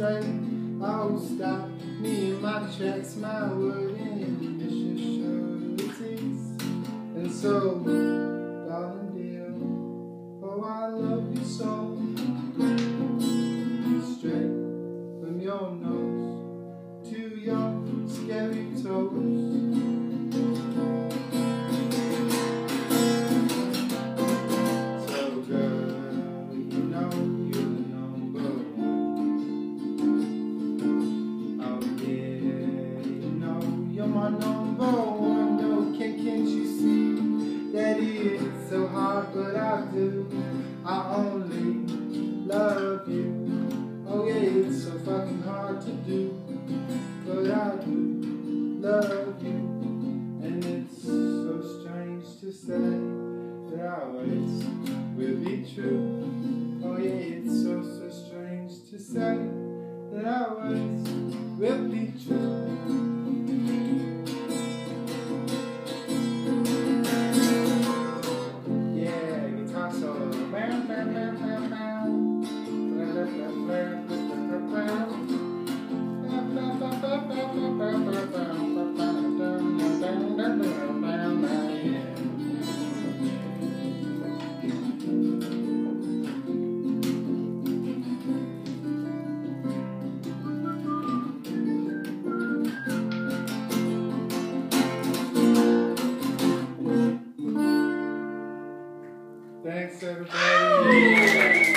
oh stop me in my tracks, my word and sureties. And so, darling dear, oh I love you so. My number one. No, can can't you see that it's so hard, but I do. I only love you. Oh yeah, it's so fucking hard to do, but I do love you, and it's so strange to say that our words will be true. Oh yeah, it's so so strange to say that our words will be true. Thanks, everybody.